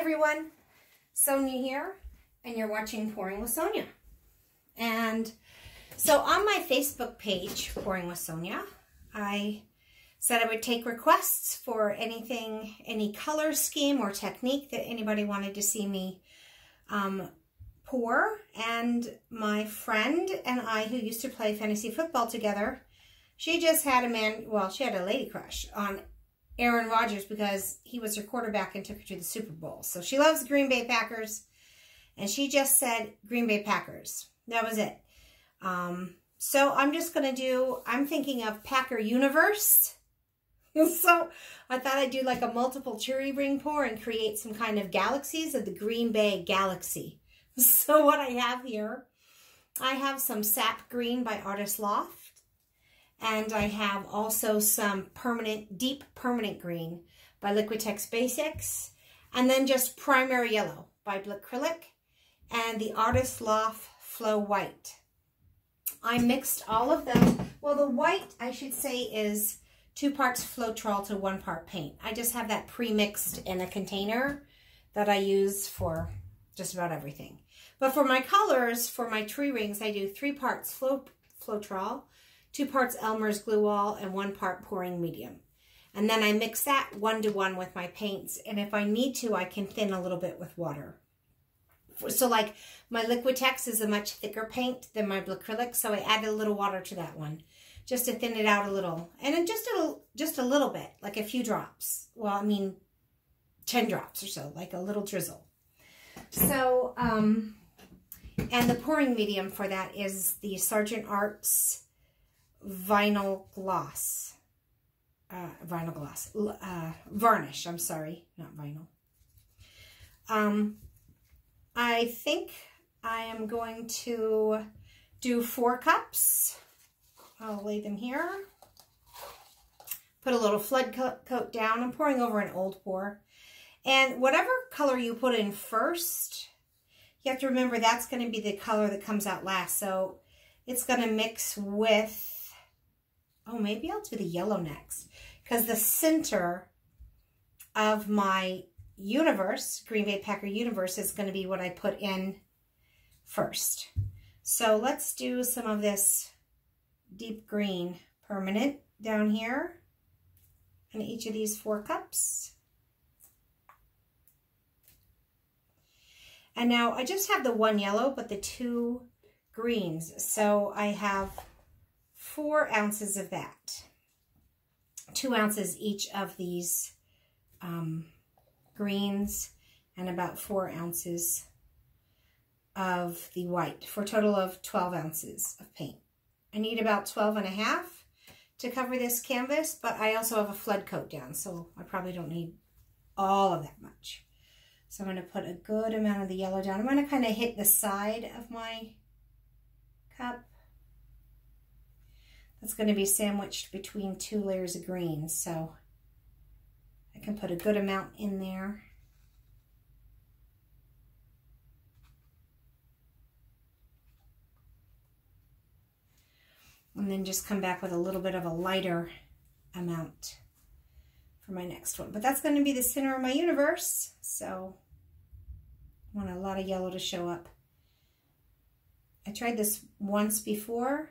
everyone, Sonja here, and you're watching Pouring with Sonja. And so on my Facebook page, Pouring with Sonja, I said I would take requests for anything, any color scheme or technique that anybody wanted to see me um, pour. And my friend and I, who used to play fantasy football together, she just had a man, well, she had a lady crush on Aaron Rodgers because he was her quarterback and took her to the Super Bowl. So she loves Green Bay Packers. And she just said Green Bay Packers. That was it. Um, so I'm just going to do, I'm thinking of Packer Universe. so I thought I'd do like a multiple cherry ring pour and create some kind of galaxies of the Green Bay Galaxy. So what I have here, I have some Sap Green by Artist Loft. And I have also some permanent, deep permanent green by Liquitex Basics. And then just primary yellow by Blickrylic and the Artist Loft Flow White. I mixed all of them. Well, the white, I should say, is two parts Floetrol to one part paint. I just have that pre-mixed in a container that I use for just about everything. But for my colors, for my tree rings, I do three parts Flow, Floetrol, two parts Elmer's Glue-All, and one part pouring medium. And then I mix that one to one with my paints. And if I need to, I can thin a little bit with water. So like my Liquitex is a much thicker paint than my Blickrylic. So I added a little water to that one just to thin it out a little. And then just a, just a little bit, like a few drops. Well, I mean, 10 drops or so, like a little drizzle. So, um, and the pouring medium for that is the Sargent Arts vinyl gloss. Uh, vinyl gloss. Uh, varnish, I'm sorry. Not vinyl. Um, I think I am going to do four cups. I'll lay them here. Put a little flood coat down. I'm pouring over an old pour. And whatever color you put in first, you have to remember that's going to be the color that comes out last. So it's going to mix with Oh, maybe I'll do the yellow next. Because the center of my universe, Green Bay Packer universe, is going to be what I put in first. So let's do some of this deep green permanent down here in each of these four cups. And now I just have the one yellow, but the two greens. So I have four ounces of that. Two ounces each of these um, greens and about four ounces of the white for a total of 12 ounces of paint. I need about 12 and a half to cover this canvas, but I also have a flood coat down, so I probably don't need all of that much. So I'm going to put a good amount of the yellow down. I'm going to kind of hit the side of my cup that's going to be sandwiched between two layers of green. So I can put a good amount in there. And then just come back with a little bit of a lighter amount for my next one. But that's going to be the center of my universe. So I want a lot of yellow to show up. I tried this once before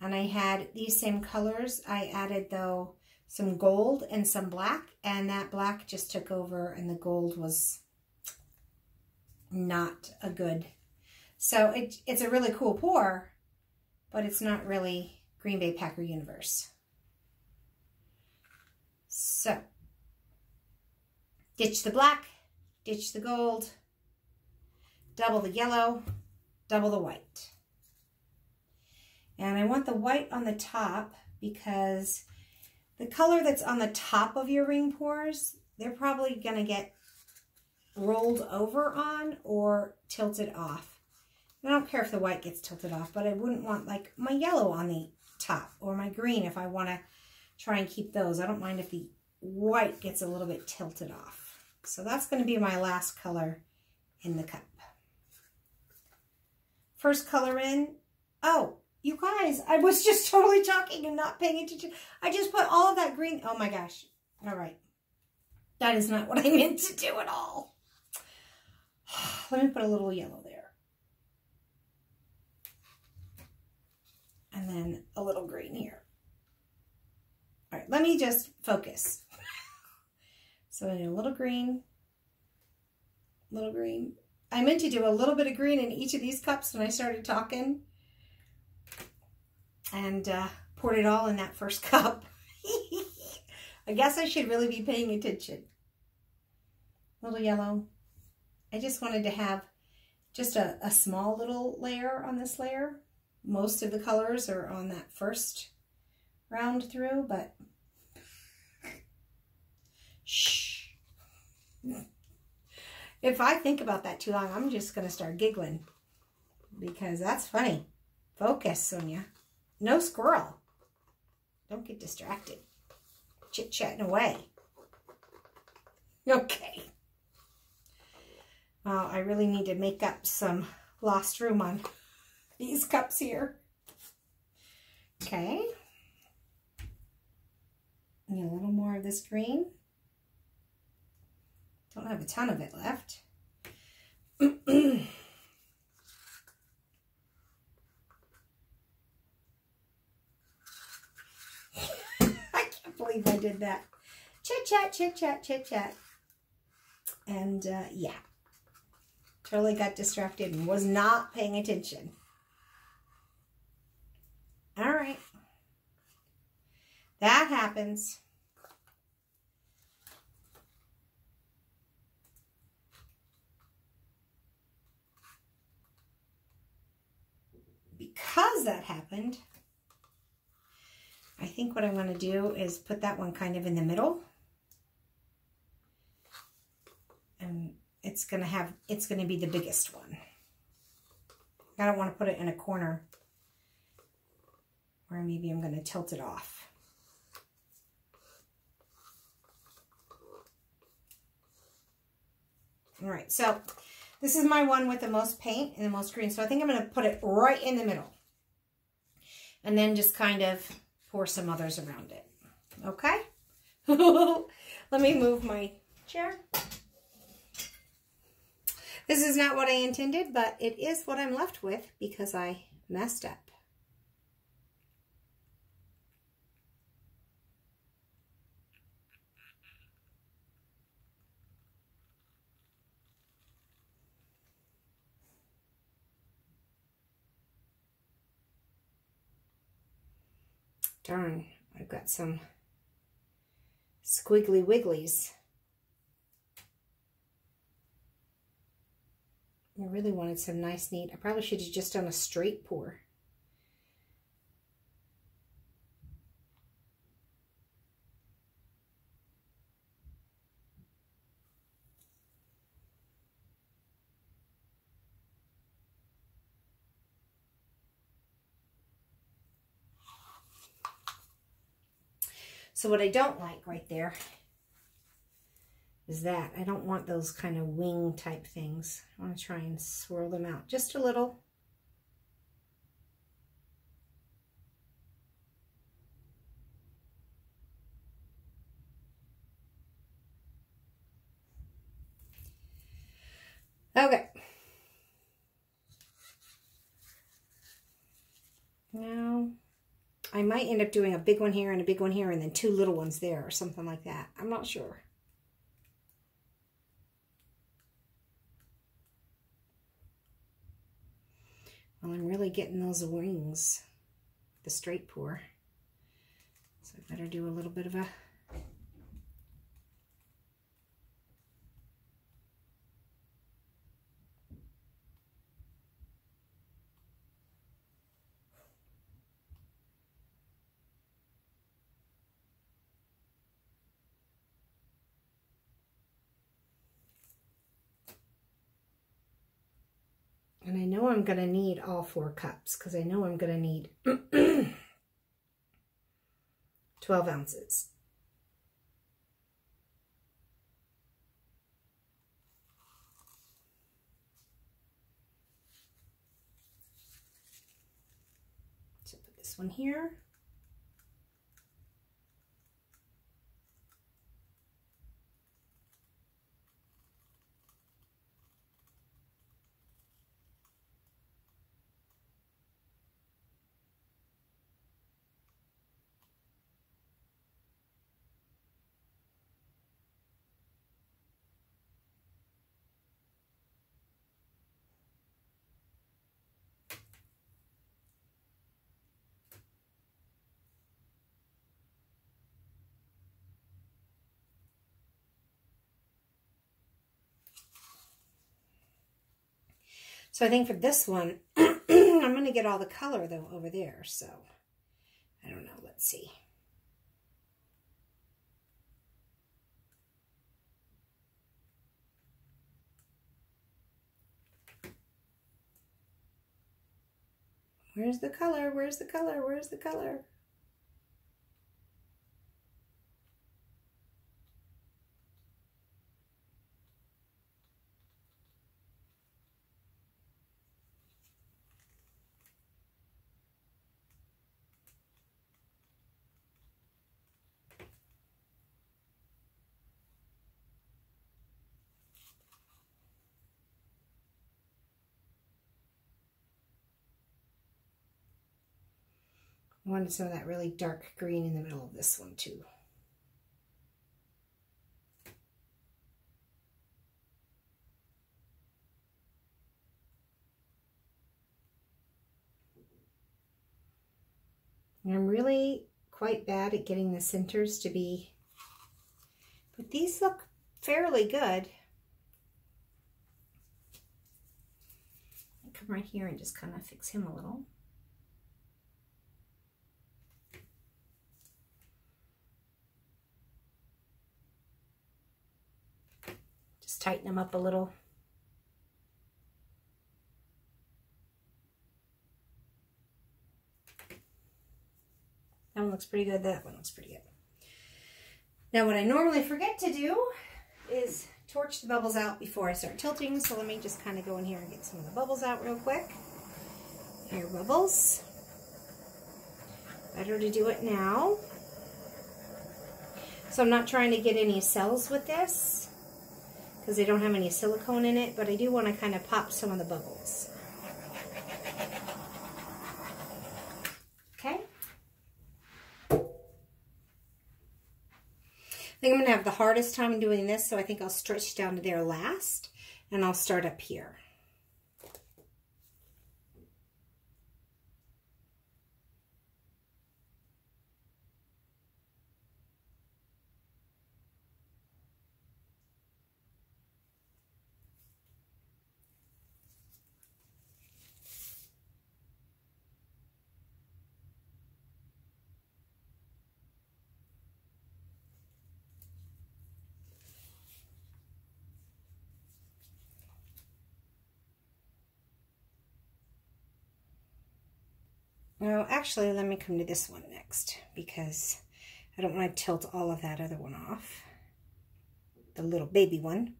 and I had these same colors. I added, though, some gold and some black. And that black just took over and the gold was not a good. So it, it's a really cool pour, but it's not really Green Bay Packer Universe. So, ditch the black, ditch the gold, double the yellow, double the white. And I want the white on the top because the color that's on the top of your ring pours, they're probably going to get rolled over on or tilted off. I don't care if the white gets tilted off, but I wouldn't want like my yellow on the top or my green if I want to try and keep those. I don't mind if the white gets a little bit tilted off. So that's going to be my last color in the cup. First color in, oh, you guys, I was just totally talking and not paying attention. I just put all of that green. Oh my gosh. All right. That is not what I meant to do at all. Let me put a little yellow there. And then a little green here. All right, let me just focus. so I need a little green, little green. I meant to do a little bit of green in each of these cups when I started talking. And uh, poured it all in that first cup. I guess I should really be paying attention. Little yellow. I just wanted to have just a, a small little layer on this layer. Most of the colors are on that first round through, but shh. If I think about that too long, I'm just going to start giggling because that's funny. Focus, Sonja. No squirrel. Don't get distracted. Chit-chatting away. Okay. Well, I really need to make up some lost room on these cups here. Okay. And a little more of this green. Don't have a ton of it left. believe I did that. Chit chat, chit chat, chit chat. And uh, yeah, totally got distracted and was not paying attention. All right. That happens. Because that happened, I think what I'm going to do is put that one kind of in the middle. And it's going to have, it's going to be the biggest one. I don't want to put it in a corner or maybe I'm going to tilt it off. All right, so this is my one with the most paint and the most green. So I think I'm going to put it right in the middle. And then just kind of pour some others around it. Okay? Let me move my chair. This is not what I intended, but it is what I'm left with because I messed up. Darn, I've got some squiggly wigglies. I really wanted some nice neat. I probably should have just done a straight pour. So what I don't like right there is that. I don't want those kind of wing type things. I want to try and swirl them out just a little. Okay. Now I might end up doing a big one here and a big one here and then two little ones there or something like that. I'm not sure. Well, I'm really getting those wings, the straight pour. So I better do a little bit of a And I know I'm going to need all four cups because I know I'm going to need 12 ounces. So put this one here. So I think for this one, I'm going to get all the color though over there. So I don't know. Let's see. Where's the color? Where's the color? Where's the color? I wanted some of that really dark green in the middle of this one too. And I'm really quite bad at getting the centers to be, but these look fairly good. Come right here and just kind of fix him a little. Tighten them up a little. That one looks pretty good. That one looks pretty good. Now what I normally forget to do is torch the bubbles out before I start tilting. So let me just kind of go in here and get some of the bubbles out real quick. Air bubbles. Better to do it now. So I'm not trying to get any cells with this because they don't have any silicone in it, but I do want to kind of pop some of the bubbles. Okay. I think I'm going to have the hardest time doing this, so I think I'll stretch down to there last, and I'll start up here. Well, actually, let me come to this one next because I don't want to tilt all of that other one off. The little baby one.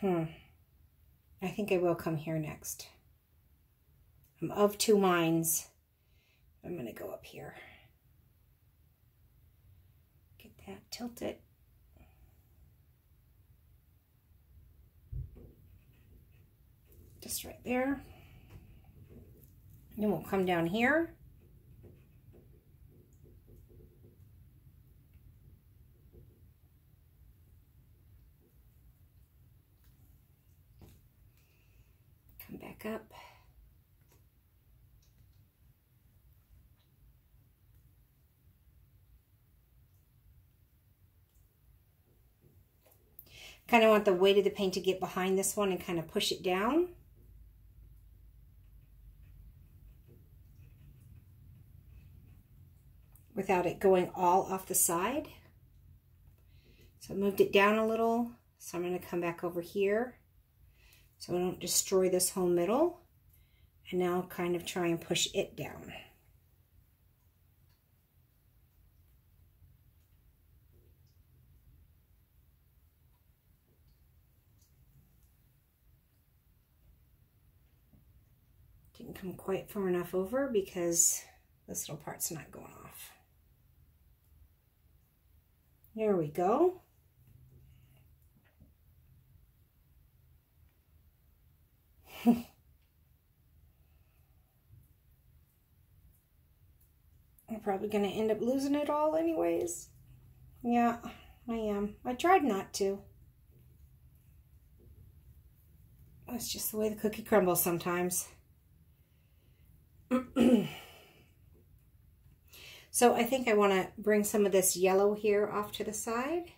Hmm. I think I will come here next. I'm of two minds. I'm going to go up here. Get that, tilt just right there. Then we'll come down here. Come back up. Kind of want the weight of the paint to get behind this one and kind of push it down. Without it going all off the side. So I moved it down a little. So I'm going to come back over here so I don't destroy this whole middle. And now kind of try and push it down. Didn't come quite far enough over because this little part's not going off. There we go. I'm probably going to end up losing it all anyways. Yeah, I am. I tried not to. That's just the way the cookie crumbles sometimes. So I think I want to bring some of this yellow here off to the side.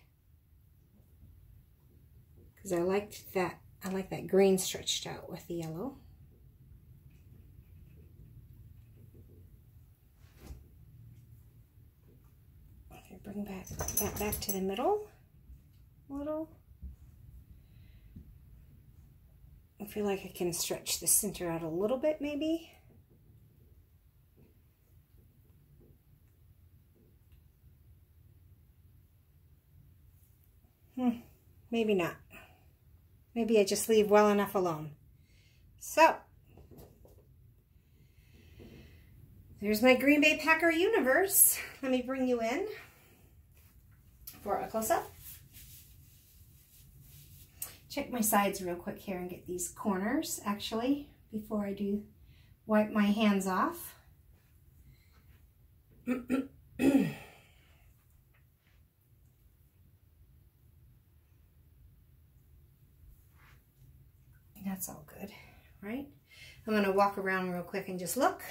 because I liked that, I like that green stretched out with the yellow. Bring back that back to the middle a little. I feel like I can stretch the center out a little bit maybe. Hmm, maybe not. Maybe I just leave well enough alone. So, there's my Green Bay Packer universe. Let me bring you in for a close-up. Check my sides real quick here and get these corners, actually, before I do wipe my hands off. That's all good, right? I'm to walk around real quick and just look.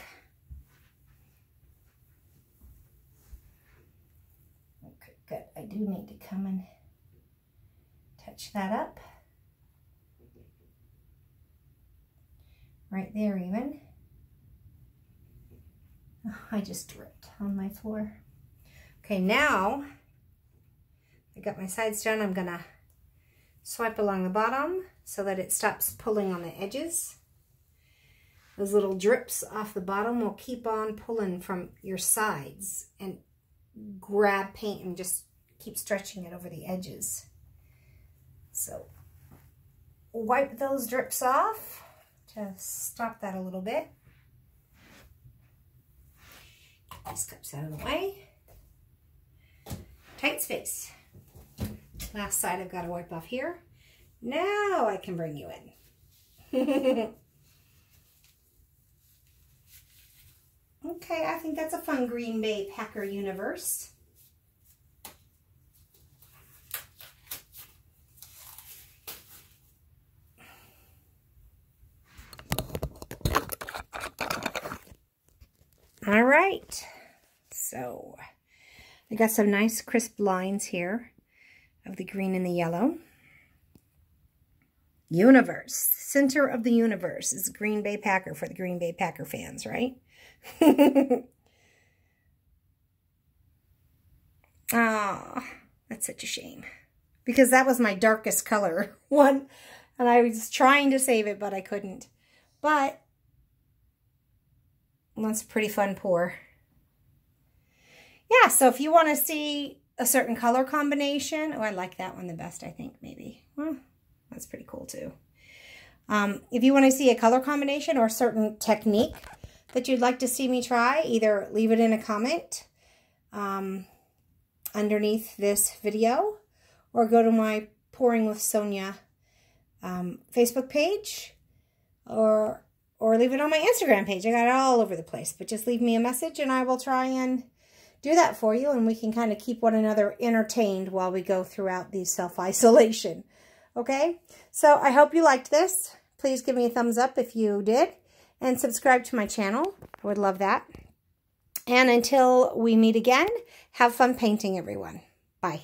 Okay, good. I do need to come and touch that up. Right there even. Oh, I just dripped on my floor. Okay, now I got my sides done. I'm to swipe along the bottom so that it stops pulling on the edges. Those little drips off the bottom will keep on pulling from your sides and grab paint and just keep stretching it over the edges. So wipe those drips off to stop that a little bit. These cups out of the way. Tight space. Last side I've got to wipe off here. Now I can bring you in. okay, I think that's a fun Green Bay Packer universe. All right, so I got some nice crisp lines here of the green and the yellow. Universe. Center of the universe is Green Bay Packer for the Green Bay Packer fans, right? Ah, oh, that's such a shame. Because that was my darkest color one. And I was trying to save it, but I couldn't. But that's a pretty fun pour. Yeah, so if you want to see a certain color combination, oh, I like that one the best, I think, maybe. Well, that's pretty cool too. Um, if you want to see a color combination or a certain technique that you'd like to see me try, either leave it in a comment um, underneath this video or go to my Pouring with Sonja um, Facebook page or or leave it on my Instagram page. I got it all over the place, but just leave me a message and I will try and do that for you and we can kind of keep one another entertained while we go throughout the self-isolation. Okay, so I hope you liked this. Please give me a thumbs up if you did. And subscribe to my channel. I would love that. And until we meet again, have fun painting, everyone. Bye.